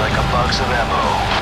like a box of ammo.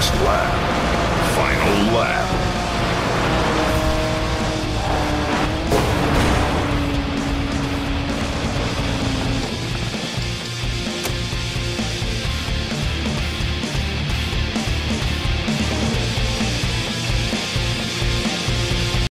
last laugh.